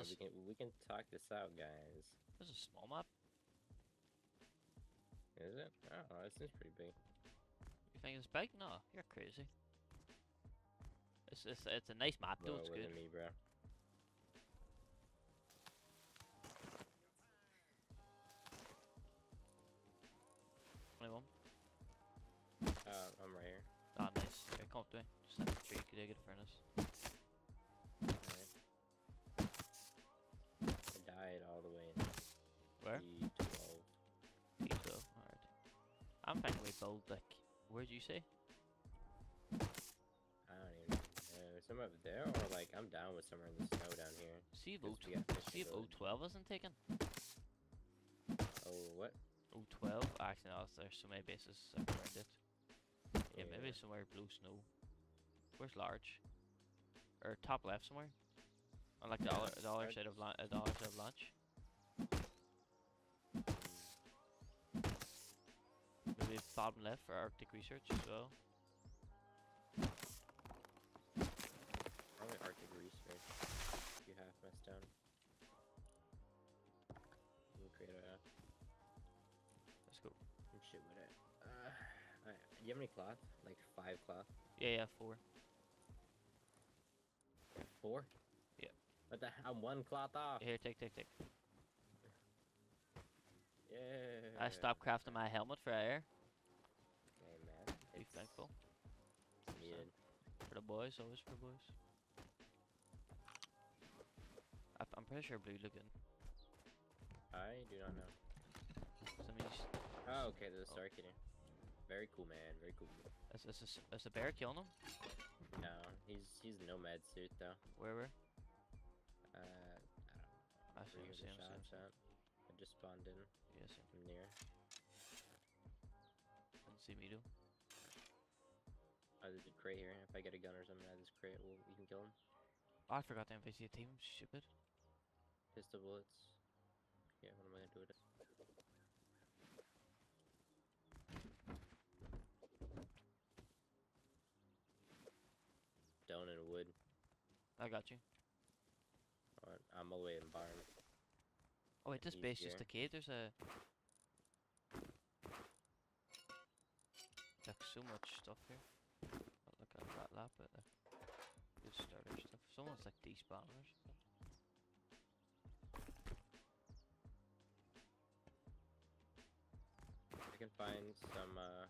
Yeah, we can we can talk this out, guys. This is a small map. Is it? Oh, this is pretty big. You think it's big? No, you're crazy. It's it's it's a nice map though. Bro, It's good. me, bro. Twenty-one. Uh, I'm right here. Ah, nice. Okay, come up to me. Just the tree could get a furnace. Where? E12. T12. Alright. I'm thinking we build like. Where'd you say? I don't even know. Somewhere up there, or like I'm down with somewhere in the snow down here. See if 'cause O we got fishing see if. O12 isn't taken. Oh, what? O12. Actually, no, there's so many bases around it. Yeah, maybe somewhere blue snow. Where's large? Or top left somewhere? On like the other, the other side of la- uh, the other side of launch. Bottom left for Arctic research as well. Probably Arctic research. You half messed down. We'll create a Let's go. some shit with it. Uh, alright. Do you have any cloth? Like five cloth? Yeah, yeah, four. Four? Yeah. What the? I'm one cloth off. Here, take, take, take. Yeah. I stopped crafting my helmet for air. Man. Be thankful Needed. for the boys, always for the boys. I, I'm pretty sure blue looking. I do not know. Some of these, Oh, okay. There's a Oh. star kitten. Very cool, man. Very cool. is, is, is, is the bear killing him? No, he's he's nomad suit though. Where were? Uh, I don't know. I see, was see, the I see, I shot see. at? I just spawned in Yes, yeah. from near. Didn't see me do. Oh, there's a crate here. If I get a gun or something out of this crate, we'll, we can kill him. Oh, I forgot to NPC a team. Stupid. Pistol bullets. Yeah, what am I gonna do with it? Stone and wood. I got you. Alright, I'm all the way in barn. Oh wait, this base just Easier. a cave. There's a. Like so much stuff here. Oh, look at that lap bit there. Good starter stuff. Someone's like despawners. I can find some uh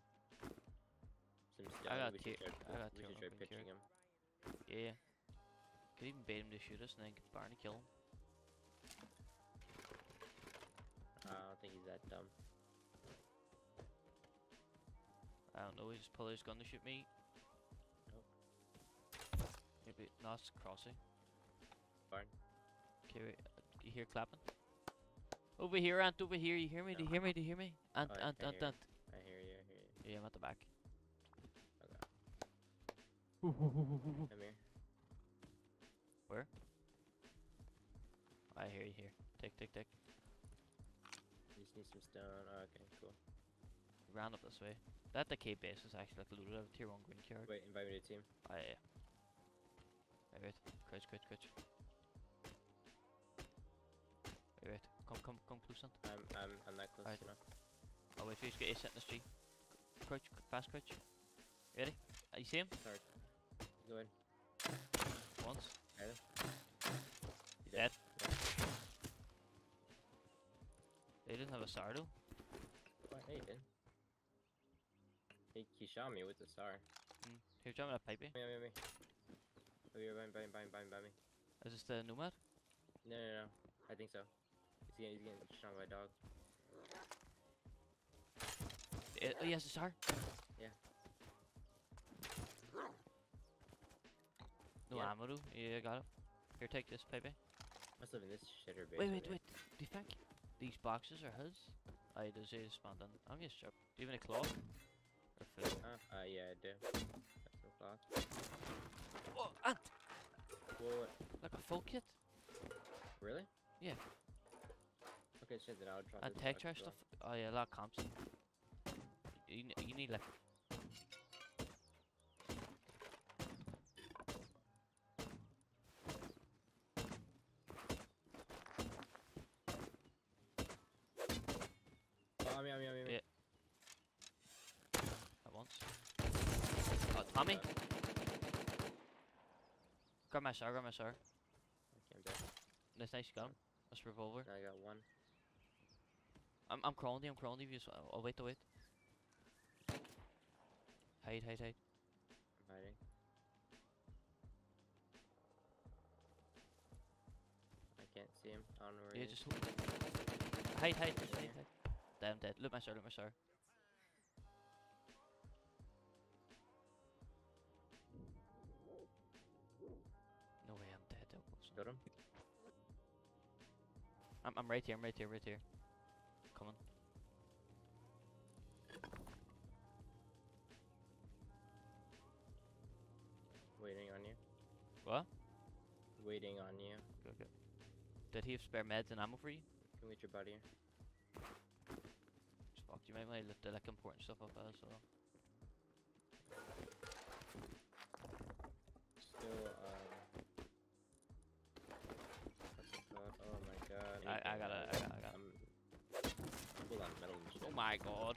some stone. got we tier- try, I got we should try pitching him. Yeah. Could even bait him to shoot us and then get Barney kill him. Uh, I don't think he's that dumb. I don't know. He just pulled his gun to shoot me. Nope. Maybe no, it's crossing. Barn. Okay, wait. uh, You hear clapping? Over here, Ant. Over here. You hear me? Do you hear me? Do you hear me? Ant, Oh, I Ant, Ant, hear. Ant. I hear you, I hear you. Yeah, I'm at the back. Okay. Come here. Where? I hear you here. Tick, tick, tick. You just need some stone. Oh, okay, cool. Round up this way. That the cave base is actually like looted out of tier 1 green card. Wait, invite me to the team. Oh, yeah. Crouch, crouch, crouch. Wait, wait. Come, come, come close, Ant. I'm I'm I'm not close Alright. enough. Oh, wait, please get a set in the street. Crouch, fast crouch. Ready? Uh, you see him? Sorry. Go ahead. Once. Ready? You Dead. Yeah. They didn't have a SAR though. What? Hey, you did. He, he shot me with the star. Mm. Here, jump that pipe. eh? Me, me, me. Oh, you're behind, behind, behind, behind, behind me. Is this the Nomad? No, no, no. I think so. He's getting, he's getting shot by a dog. Eh, oh, yes, a SAR. Yeah. No Yeah. ammo. Yeah, got it. Here, take this, baby. Must live in this shitter base. Wait, wait, wait. Do you think these boxes are his? I does he spawned in. I'm just sure. Do you have any cloth? Or food? Uh, uh, yeah, I do. Oh, Ant! What? Like a full kit? Really? Yeah. Okay, shit, then I'll drop And tech trash stuff? Oh yeah, a lot of comps. You, you need like... on me, on me, on me. on me. Yeah. At once. Oh, Tommy! Uh, Grab my star, grab my star. Okay, I'm dead. Nice, nice, you got him. That's revolver. Now I got one. I'm, I'm crawling to you, I'm crawling to you. So, oh, wait, oh, wait. Hide, hide, hide. I'm hiding. I can't see him. I don't know where Yeah, he is. just hold. Hide, hide, just hide, hide. Dead, I'm dead. Look my star, look my star. Got him. I'm, I'm right here, I'm right here, right here. Coming. Waiting on you. What? Waiting on you. Okay. Did he have spare meds and ammo for you? Can we get your buddy? Here? Just fuck, you might want to look the like important stuff up as well. Still, um. My god.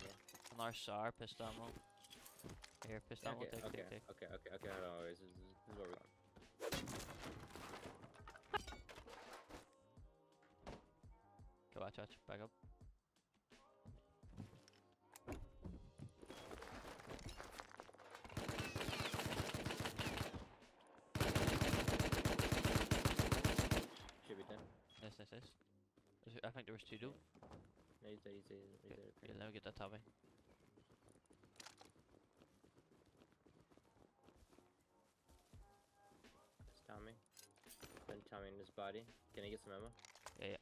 Another SAR, pistol ammo. Here, pistol ammo, okay, take, okay, take, take. okay, okay, okay, on, wait, this, is, this is where we're. Go watch, watch, back up. Should be done. Nice, nice, nice. I think there was two though. He's dead, he's dead, he's dead. okay, let me get that Tommy. It's Tommy. Then Tommy in his body. Can I get some ammo? Yeah, yeah.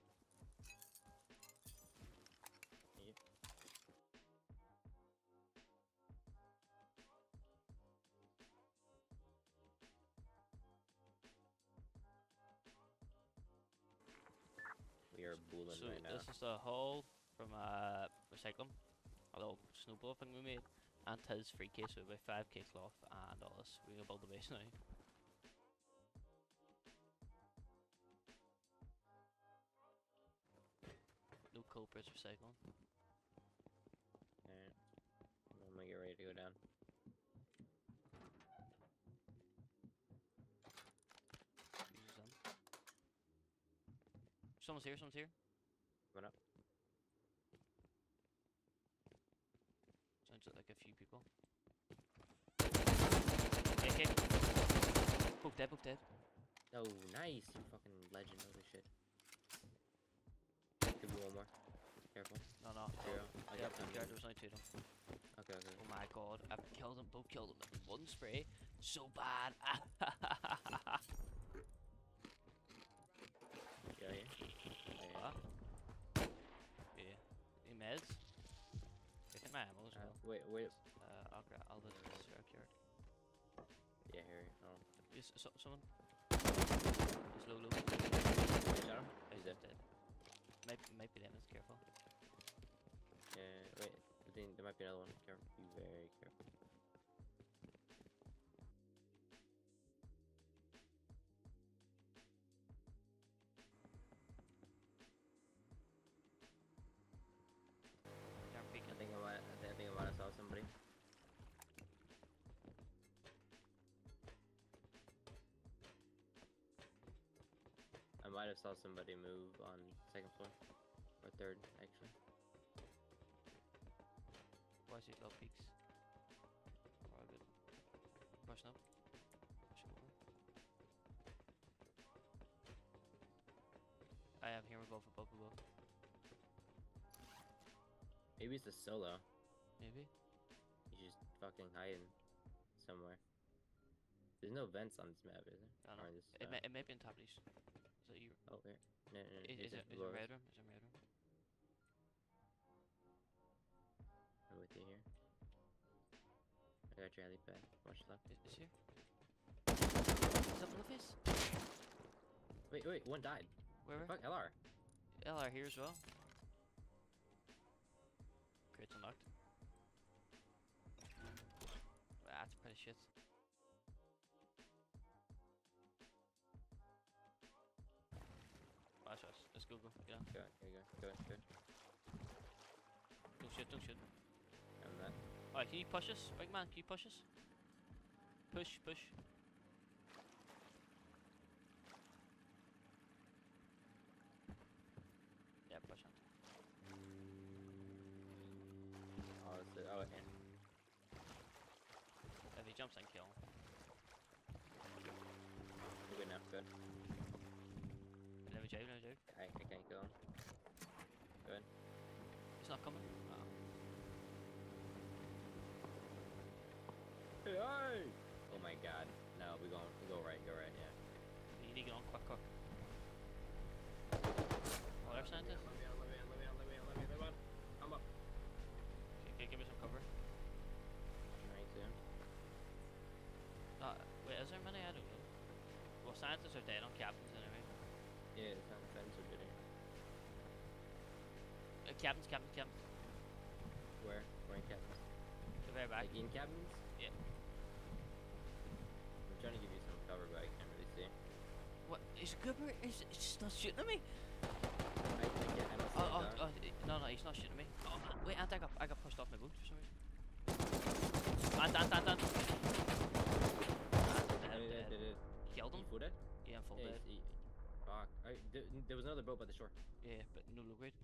We are bulling So right now. this is the hull from uh recycling. A little snowball thing we made. And his free case with about five k cloth and all this. We're going to build the base now. No culprits recycling. Alright. I'm gonna get ready to go down. Someone's here, someone's here. Coming up. Sounds like a few people. AK. Book dead, book dead. Oh, nice! You fucking legend. Holy shit. Give me one more. Careful. No, no. Zero. I Yeah, got there was only two of them. Okay, okay. Oh my god, I've killed them, both killed them in one spray. So bad. Yeah, yeah. yeah. Yeah. Any meds? I think my ammo Uh, wait, wait. Uh, I'll grab, I'll the circular. Yeah, here. Oh. Yes, so, someone. He's low, low. Shot him? He's He's dead. dead. Might, might be them, careful. Yeah, wait. I think there might be another one. Careful. Be very careful. Might have saw somebody move on second floor or third, actually. Why is he low peaks? Good. Pushing up. Pushing. I am here above, above, above. Maybe it's a solo. Maybe. He's just fucking hiding somewhere. There's no vents on this map, is there? I don't know. this, It, uh, may, it may be in top east. Is that you? oh. No, no, no. Is, is, it, is it red room? Is it red room? I'm with you here. I got your alley pad. Watch left. Is, is here? Is that Blueface? Wait, wait, one died. Where? where? Fuck, LR. LR here as well. Crates unlocked. That's pretty shit. Go, go. Get. Go, go. Go, go. Go Don't shoot, don't shoot. Alright, can you push us? Big man, can you push us? Push, push. Yeah, push on. Oh, it's the, oh, and If he jumps in, kill him. we're good now. Good. Never joke, never joke. I, I can't kill him. Good. He's not coming. Oh. Hey, hey! Oh my god. No, we go we go right, go right, yeah. You need to get on quick, quick. Oh, there's scientist. Let me on, let me on, let me on, let me on, let me on, let me on. I'm up. Okay, okay, give me some cover. Trying to. Uh, wait, is there many? I don't know. Well, scientists are dead on captains anyway. Yeah, it's not fence are good here. Uh, captains, captains, captains. Where? Where in cabins? The very back. Like in cabins? Yeah. I'm trying to give you some cover, but I can't really see. What? Is Cooper? Is it's just not shooting at me? I, I can't, I don't Oh, oh, oh, no, no, he's not shooting at me. Oh, wait, Ant, I got, I got pushed off my boat for some reason. Ant, Ant, Ant, Ant. I Dead, did it, dead. did it. Killed him? You fooled? Yeah, I'm full Yeah, dead. he- Fuck. I, there, there was another boat by the shore. Yeah, but no grade.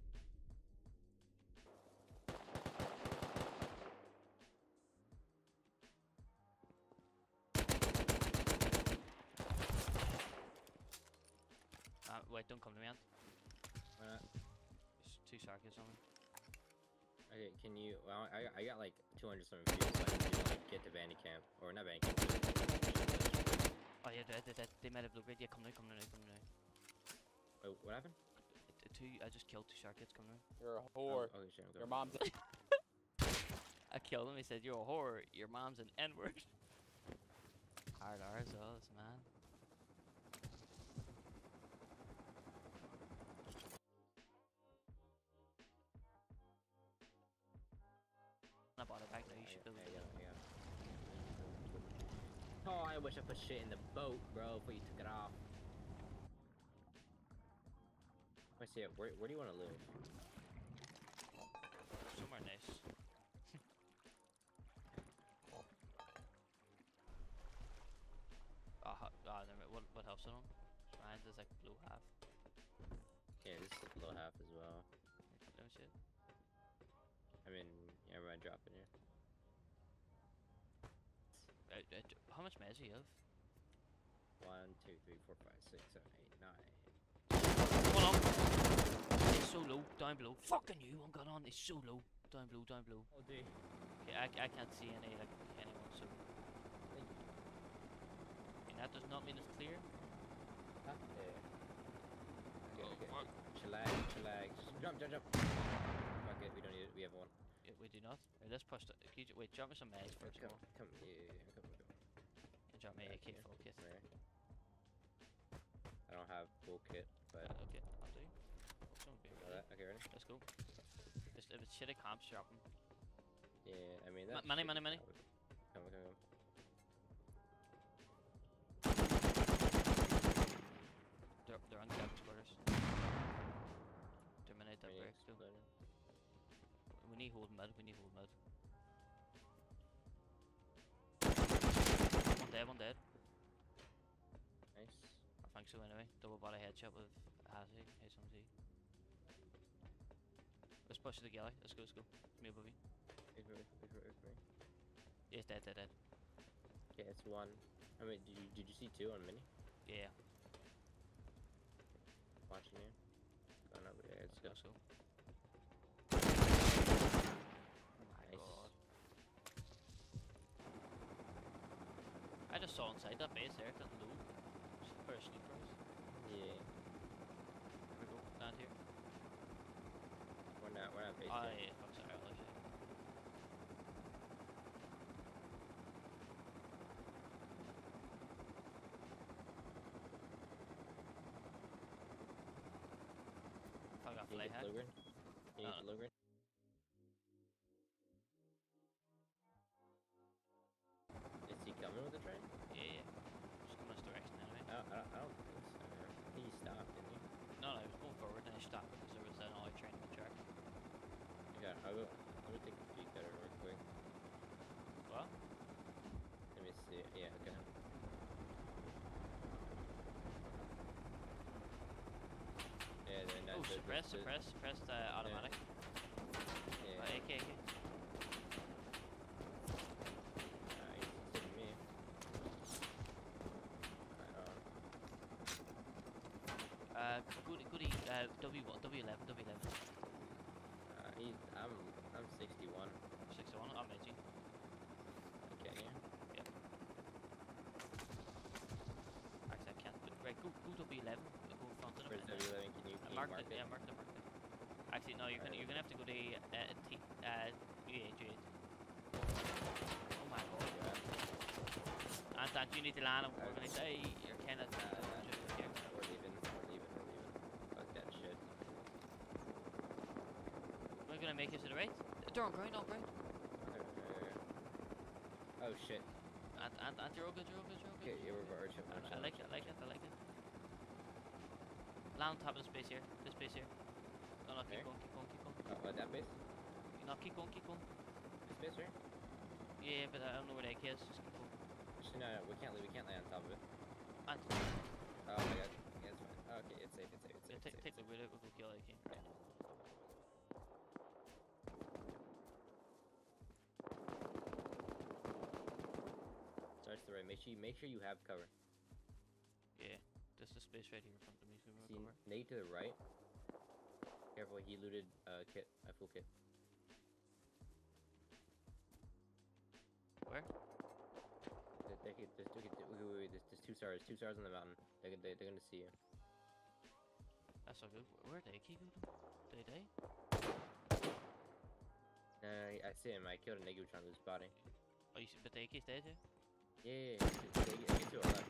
Uh, don't come to me, Ant. Why not? There's two sarkies on me. Okay, can you? Well, I, I got like 200 something views, so I can do, like get to Bandit Camp or not Bandit Camp. Oh yeah, they, they, they, they might have low grade. Yeah, come now, come now, come now. Wait, what happened? Uh, Two, I just killed two sarkies. Come now. You're a Oh, whore. okay, sure. Your mom's I killed him. He said, "You're a whore. Your mom's an N-word." Hard R's, oh, this man. Oh, I put shit in the boat, bro, before you took it off. I see it. Where, where do you want to live? Somewhere nice. Ah, uh, uh, what what helps it on? Mine's is like blue half. Yeah, this is below half how much meds do you have? One, two, three, four, five, six, seven, eight, nine. Hold on. It's so low, down below. Fucking you, I'm going on. It's so low, down below, down below. Oh, dude. Okay, I, I can't see any like anyone. So. And that does not mean it's clear. Huh? Oh, yeah. Okay, Oh, okay. fuck. Chillax, chillax. Jump, jump, jump. Fuck it, we don't need it. We have one. Yeah, we do not. Right, let's push. The, you, wait, drop me some meds first. come, Come yeah, come, drop me a kit full kit. I don't have full kit, but Uh, okay, I'll do. Don't be ready. Okay, ready? Let's go. Just, if it's shitty comps, drop 'em. Yeah, I mean that's. money, money, money. Come, come, come. They're, they're on captain's quarters. Terminate that break. Exploder. We need hold mid. We need hold mid. Dead. One dead. Nice. I think so anyway. Double body headshot with Hazzy, HMZ. Let's push to galley. Let's go, let's go. Me above you. Wait for it, wait for it, wait for it. Yes, dead, dead, dead. Okay, it's one. I mean, did you did you see two on mini? Yeah, Watching you. Going over there. Let's go, let's go. Oh my Nice. god. I just saw inside that base there, didn't load. Just a pair of sneakers. Yeah. Here we go, land here. We're not. We're not based Ah, yet. yeah, fuck, sorry, you. I got You fly need hack. the blue grid? You need blue grid? Let me take a peek at it real quick. What? Let me see. Yeah, okay. Yeah, then that. Oh, suppress, suppress, suppress the automatic. Yeah. Marked mark it, it? yeah, marked it, marked it. Actually, no, you're gonna, Alright. you're gonna have to go to uh, T, uh, G8, G8. Oh my god. Yeah. And that you need to land and we're gonna say you're kind of Nah, nah, here. We're leaving. We're leaving. We're leaving. Fuck that shit. We're gonna make it to the right. They're on ground, on ground. Uh, oh shit. And, and, and you're all good, you're all good, you're all good. Okay, you reverse it. I, I like it, I like it, I like it. Land on top of the space here, this space here. No, no, keep Okay. going, keep going, keep going. Oh, oh, that base? No, keep going, keep going. This base here? Yeah, but I don't know where the AK is, just keep going. Actually, no, no, we can't leave. We can't lay on top of it. And Oh my god. Yeah, it's fine. Okay, it's safe. It's safe. It's yeah, safe. take, it's take safe. the wheel out, we'll go kill AK. Starts to the right. Make sure you make sure you have cover. Yeah, this is space right here in front of me, so we're See, cover. Nate to the right. Careful, he looted uh kit, a full kit. Where? They, they, there's, two, wait, wait, wait, there's, there's two stars, two stars on the mountain. They, they, they're gonna see you. That's not good. Where did AK go to? Did they? Uh, I see him. I killed a Negutron with his body. Oh, you see, but the AK's dead, yeah? Yeah, yeah, yeah. They, they, they get to our left.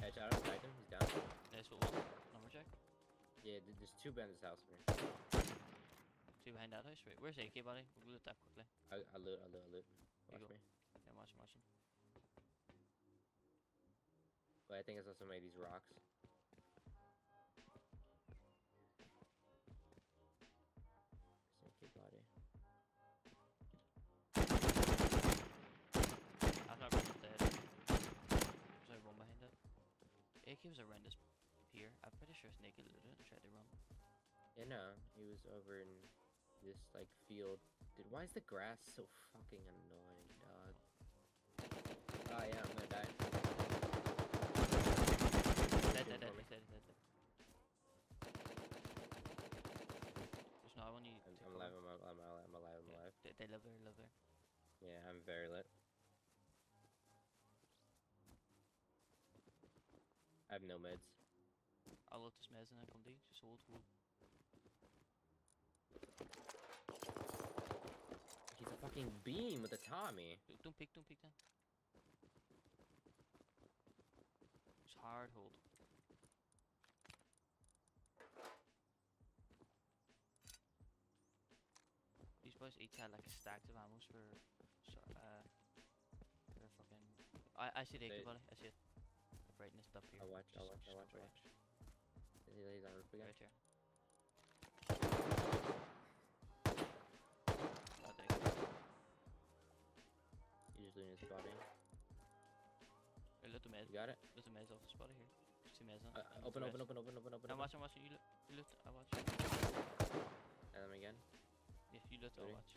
Headshot him, tagged him. He's down. Nice one. Number check. Yeah, there's two behind this house here. Two behind that house, right? Where's AK, buddy? We'll loot that quickly. I, I loot, I loot, I loot. Watch me. Yeah, watch him, watch him. But I think it's also made these rocks. Some kid body. I've not run dead. There's no run behind it. AK was here. I'm pretty sure Snake looted it and tried to run. Yeah, no, he was over in this like field. Dude, why is the grass so fucking annoying, dog? Oh yeah, I'm gonna die. Dead, dead, dead, dead, dead, dead. There's another one you I'm, I'm alive, I'm alive, I'm alive, I'm alive, I'm Yeah, alive. They, they live there, live there. Yeah, I'm very lit. I have no meds. I'll loot this mez and then come to you. Just hold, hold. He's a fucking beam with a Tommy. Don't- peek, don't peek then. Just hard hold. These boys each had like a stack of ammo for, uh, for fucking. I I see the buddy. I see it. Brightness up here. I'll watch, I'll watch, I'll watch, I'll watch. Is he lays on roof again? Right here. Oh, there you go. Just looting his body. Hey, Loot the mez. You got it? Loot the mez off the spot here. Just see mez on. Uh, open, open, open, open, open, open, I'm open. watching, I'm watching. You loot. You loot. I watch. And them again. Yeah, you loot. I'll watch.